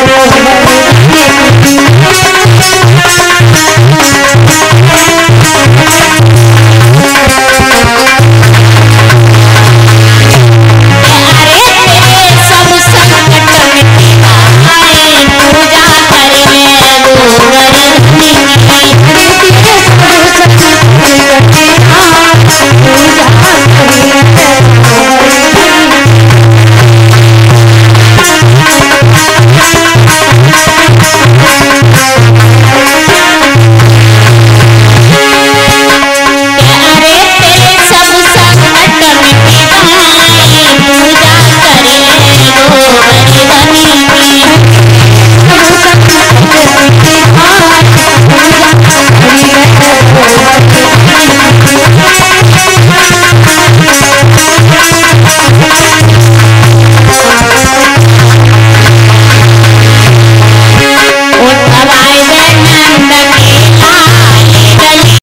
Obrigado.